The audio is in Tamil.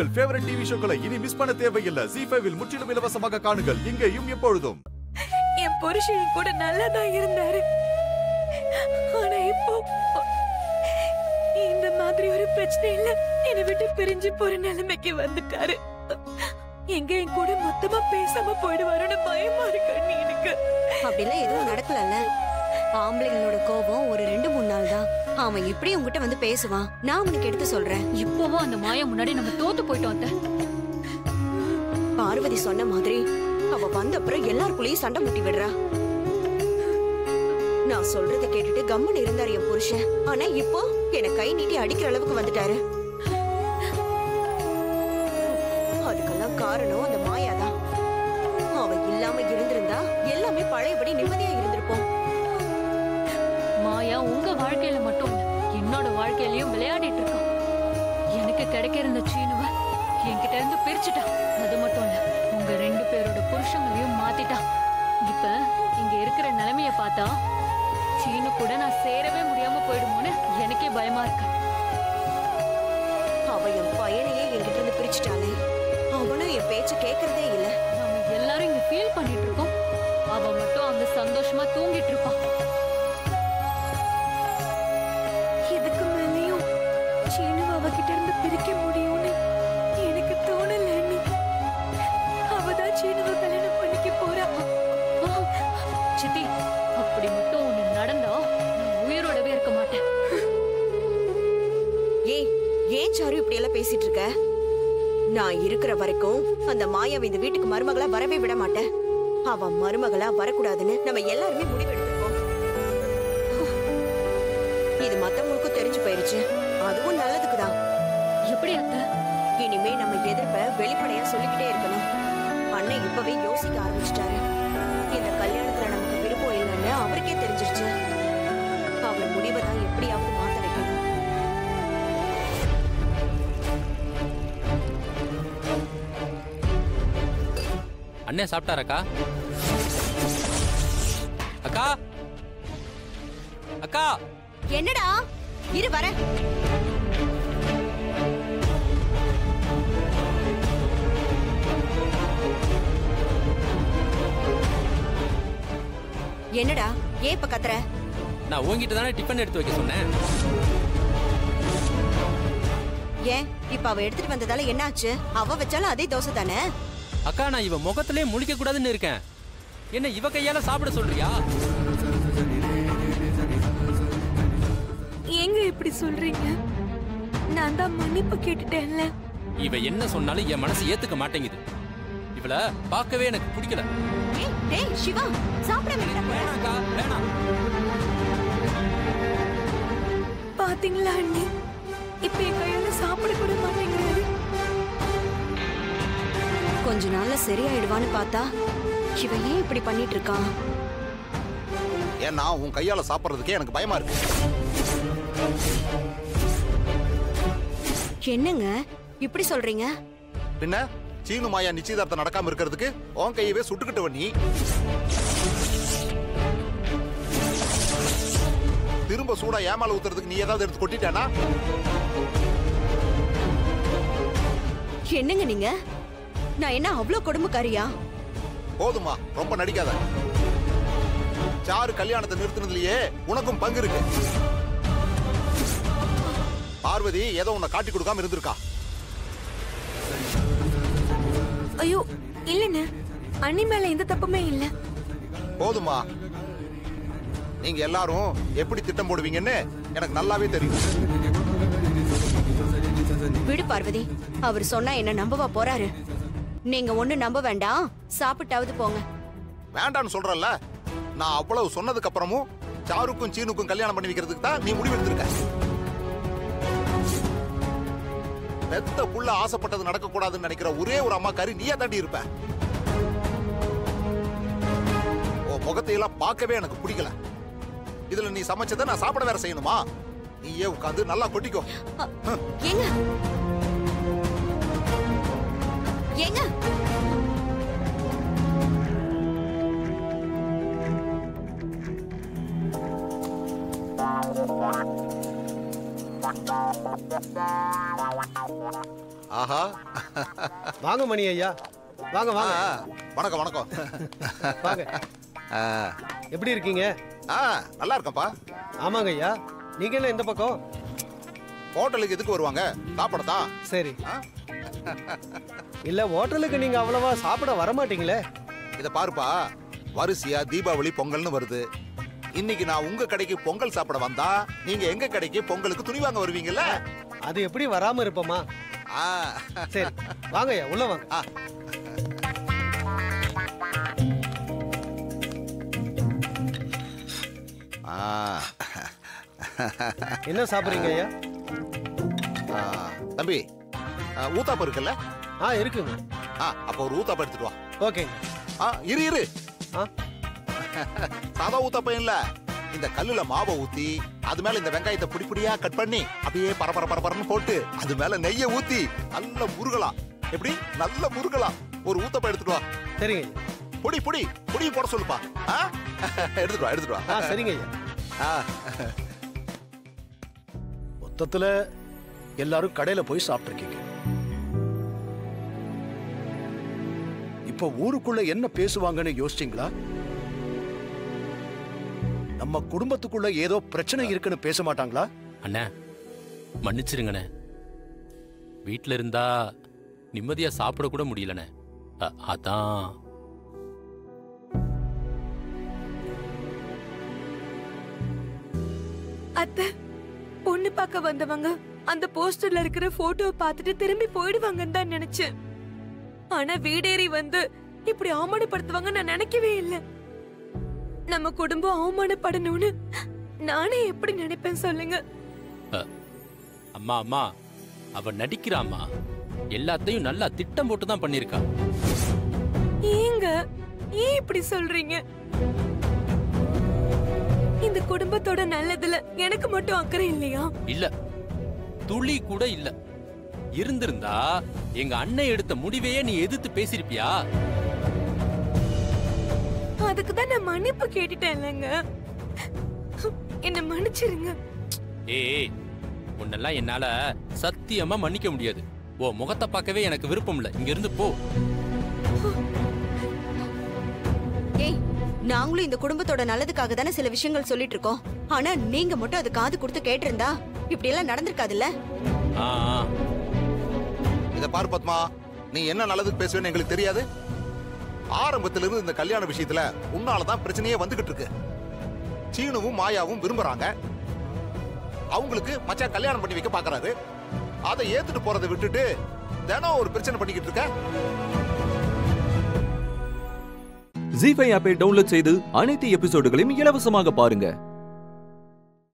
உங்கள் ஃபேவரட் டிவி ஷோக்களை இனி மிஸ் பண்ண தேவையில்லை. ஜி ஃபைவில் முற்றிலும் இலவசமாக காணுங்கள். இங்கேயும் எப்பொழுதும். என் புருஷன் கூட நல்லா தான் இருந்தாரு. ஆனா இப்போ இந்த மாதிரி ஒரு பிரச்சனை இல்ல என்னை விட்டு பிரிஞ்சு போற நிலைமைக்கு வந்துட்டாரு. எங்க என் கூட மொத்தமா பேசாம போயிடுவாருன்னு பயமா இருக்கு அண்ணி எனக்கு. அப்படிலாம் எதுவும் நடக்கலல்ல. ஆம்பளைங்களோட கோபம் ஒரு ரெண்டு மூணு நாள் தான். அவன் எப்படி உங்ககிட்ட வந்து பேசுவான். நான் அவனுக்கு எடுத்து சொல்றேன். இப்போவும் அந்த மாயா முன்னாடி நம்ம தோத்து போயிட்டோம் அத்தை. பார்வதி சொன்ன மாதிரி அவ வந்த அப்புறம் எல்லாருக்குள்ளயும் சண்டை முட்டி விடுறா. நான் சொல்றத கேட்டுட்டு கம்முன்னு இருந்தாரு என் புருஷன். ஆனா இப்போ என்ன கை நீட்டி அடிக்கிற அளவுக்கு வந்துட்டாரு. அதுக்கெல்லாம் காரணம் அந்த மாயாதான். அவ இல்லாம இருந்திருந்தா எல்லாமே பழையபடி நிம்மதியா இருந்திருப்போம். ஏன் உங்க வாழ்க்கையில மட்டும் என்னோட வாழ்க்கையிலயும் விளையாடிட்டு இருக்கான். எனக்கு கிடைக்க இருந்த சீனுவ என்கிட்ட இருந்து பிரிச்சுட்டா அது மட்டும் இல்ல உங்க ரெண்டு பேரோட புருஷங்களையும் மாத்திட்டா இப்ப இங்க இருக்கிற நிலைமைய பார்த்தா சீனு கூட நான் சேரவே முடியாம போயிடுமோன்னு எனக்கே பயமா இருக்கு. அவ என் பையனையே என்கிட்ட இருந்து பிரிச்சுட்டானே இருக்கிற வரைக்கும் அந்த மாயாவை இந்த வீட்டுக்கு மருமகளா வரவே விட மாட்டேன். அவ மருமகளா வரக்கூடாதுன்னு நம்ம எல்லாருமே முடிவெடுத்திருக்கோம் இது மத்தவங்களுக்கும் தெரிஞ்சு போயிருச்சு. அதுவும் நல்லதுக்குதான். எப்படி அத்தை? இனிமே நம்ம எதிர்ப்ப வெளிப்படையா சொல்லிக்கிட்டே இருக்கணும். அண்ணன் இப்பவே யோசிக்க ஆரம்பிச்சிட்டாரு. இந்த கல்யாணத்துல நமக்கு விருப்பம் இல்லைன்னு அவருக்கே தெரிஞ்சிருச்சு. அவர் முடிவை தான் எப்படியாவது மாத்த வைக்கணும் அண்ணே சாப்பிட்டாரக்கா அக்கா. அக்கா. என்னடா? இரு வரேன். என்னடா? ஏன் இப்ப கத்துற? நான் உங்ககிட்ட தானே டிஃபன் எடுத்து வைக்க சொன்னேன். ஏன்? இப்ப அவ எடுத்துட்டு வந்ததால என்னாச்சு? அவ வச்சாலும் அதே தோசை தானே? அக்கா நான் இவ முகத்திலே முழிக்க கூடாதுன்னு இருக்கேன். என்ன இவ கையால சாப்பிட சொல்றியா? ஏங்க இப்படி சொல்றீங்க? நான் தான் மன்னிப்பு கேட்டுட்டேன்ல. இவ என்ன சொன்னாலும் என் மனசு ஏத்துக்க மாட்டேங்குது. இவள பார்க்கவே எனக்கு பிடிக்கல. டேய் சிவா சாப்பிட வேணாக்கா வேணாம் பாத்தீங்களா அண்ணி? இப்ப என் கையால சாப்பிட கூட மாட்டேங்கிறாரு கொஞ்ச நாள்ல சரியாயிடுவான்னு பார்த்தா இவன் ஏன் இப்படி பண்ணிட்டு இருக்கான்? ஏன்னா உன் கையால சாப்பிடுறதுக்கே எனக்கு பயமா இருக்கு. என்னங்க? இப்படி சொல்றீங்க? பின்ன சீனு மாயா நிச்சயதார்த்தம் நடக்காம இருக்கிறதுக்கு உன் கையவே சுட்டுக்கிட்டவ நீ. திரும்ப சூடா ஏமால ஊத்துறதுக்கு நீ ஏதாவது எடுத்து கொட்டிட்டானா? என்னங்க நீங்க? நான் என்ன அவ்வளவு கொடுமைக்காரியா? போதுமா ரொம்ப நடிக்காத. சாரு கல்யாணத்தை நிறுத்தினதுலயே உனக்கும் பங்கு இருக்கு. பார்வதி ஏதோ உன்னை காட்டி கொடுக்காம இருந்திருக்கா. ஐயோ இல்லண்ணே. அண்ணி மேல எந்த தப்புமே இல்ல. போதுமா நீங்க எல்லாரும் எப்படி திட்டம் போடுவீங்கன்னு எனக்கு நல்லாவே தெரியும். விடு பார்வதி அவர் சொன்னா என்ன நம்பவா போறாரு. நீங்க ஒண்ணு நம்ப வேண்டாம். சாப்பிட்டாவது போங்க. வேண்டான்னு சொல்றல்ல. நான் அவ்வளவு சொன்னதுக்கு அப்புறமும் சாருக்கும் சீனுக்கும் கல்யாணம் பண்ணி வைக்கிறதுக்கு தான் நீ முடிவெடுத்திருக்க பெத்த புள்ள ஆசைப்பட்டது நடக்க கூடாதுன்னு நினைக்கிற ஒரே ஒரு அம்மா கறி நீயே தாண்டி இருப்ப. உன் முகத்தையெல்லாம் பார்க்கவே எனக்கு பிடிக்கல. இதுல நீ சமைச்சதை நான் சாப்பிட வேற செய்யணுமா? நீயே உட்காந்து நல்லா கொட்டிக்கோ. ஏங்க? ஆஹா. வாங்க மணி ஐயா. வாங்க வாங்க. வணக்கம் வணக்கம். வாங்க. ஆ, எப்படி இருக்கீங்க? ஆ நல்லா இருக்கேன்ப்பா. ஆமாங்க ஐயா. நீங்க என்ன இந்த பக்கம்? ஹோட்டலுக்கு எதுக்கு வருவாங்க? சாப்பிடத்தான் சரி. ஆ? இல்ல ஹோட்டலுக்கு நீங்க அவ்வளவா சாப்பிட வர மாட்டீங்களே இத பாருப்பா வரிசையா தீபாவளி பொங்கல்னு வருது. இன்னைக்கு நான் உங்க கடைக்கு பொங்கல் சாப்பிட வந்தா நீங்க எங்க கடைக்கு பொங்கலுக்கு துணி வாங்க வருவீங்கல்ல? அது எப்படி வராம இருப்போமா? ஆ, சரி வாங்க ஐயா உள்ள வாங்க. என்ன சாப்பிடுறீங்க ஐயா? தம்பி ஊத்தாப்பம் இருக்குல்ல? ஆ இருக்குங்க. ஆ அப்ப ஒரு ஊத்தாப்பம் எடுத்துட்டு வா. ஓகேங்க. ஆ இரு இரு. ஆ? சாதா ஊத்தாப்பம் இல்ல. இந்த கல்லுல மாவை ஊத்தி அது மேல இந்த வெங்காயத்தை புடி புடியா கட் பண்ணி அப்படியே பரபர பரபரன்னு போட்டு அது மேல நெய்ய ஊத்தி நல்ல முருகலாம் எப்படி? நல்ல முருகலாம் ஒரு ஊத்தப்பம் எடுத்துட்டு வா. சரிங்க புடி புடி. புடி போட சொல்லுப்பா. ஆ? எடுத்துட்டு வா எடுத்துட்டு வா. சரிங்க ஐயா. ஆ, மொத்தத்துல எல்லாரும் கடையில போய் சாப்பிட்டுருக்கீங்க. இப்போ ஊருக்குள்ள என்ன பேசுவாங்கன்னு யோசிச்சீங்களா? நம்ம குடும்பத்துக்குள்ள ஏதோ பிரச்சனை இருக்குன்னு பேச மாட்டாங்களா? அண்ணே மன்னிச்சிருங்கண்ணே. வீட்ல இருந்தா நிம்மதியா சாப்பிட கூட முடியலண்ணே. அதான். அத்தை பொண்ணு பார்க்க வந்தவங்க அந்த போஸ்டர்ல இருக்கிற போட்டோவை பார்த்துட்டு திரும்பி போயிடுவாங்கன்னு தான் நினைச்சேன். ஆனா வீடேறி வந்து இப்படி அவமானப்படுத்துவாங்க நான் நினைக்கவே இல்ல. நம்ம குடும்பம் அவமானப்படணும்னு நானே எப்படி நினைப்பேன் சொல்லுங்க. அம்மா அம்மா அவ நடிக்கிறாம்மா. எல்லாத்தையும் நல்லா திட்டம் போட்டு தான் பண்ணிருக்கா ஏங்க ஏன் இப்படி சொல்றீங்க? இந்த குடும்பத்தோட நல்லதுல எனக்கு மட்டும் அக்கறை இல்லையா? இல்ல துளி கூட இல்ல. இருந்திருந்தா எங்க அண்ணன் எடுத்த முடிவையே நீ எதிர்த்து பேசிருப்பியா அதுக்கு தான் நான் மன்னிப்பு கேட்டுட்டேன் இல்லைங்க. என்ன மன்னிச்சிருங்க. ஏய் உன்னெல்லாம் என்னால சத்தியமா மன்னிக்க முடியாது. ஓ முகத்தை பார்க்கவே எனக்கு விருப்பம் இல்ல. இங்க இருந்து போ. ஏய் நாங்களும் இந்த குடும்பத்தோட நல்லதுக்காக தானே சில விஷயங்கள் சொல்லிட்டு இருக்கோம். ஆனா நீங்க மட்டும் அது காது கொடுத்து கேட்டிருந்தா இப்படி எல்லாம் நடந்திருக்காதுல்ல? ஆ ஆ. இதை பாரு பத்மா. நீ என்ன நல்லதுக்கு பேசுவேன்னு எங்களுக்கு தெரியாது. ஆரம்பத்திலிருந்து இந்த கல்யாண விஷயத்துல உன்னாலதான் பிரச்சனையே வந்துகிட்டு இருக்கு. சீனுவும் மாயாவும் விரும்புறாங்க. அவங்களுக்கு மச்சான் கல்யாணம் பண்ணி வைக்க பாக்குறாரு. அதை ஏத்துட்டு போறதை விட்டுட்டு தினம் ஒரு பிரச்சனை பண்ணிக்கிட்டு இருக்க. ஜி ஃபைவ் ஆப்பை டவுன்லோட் செய்து அனைத்து எபிசோடுகளையும் இலவசமாக பாருங்க.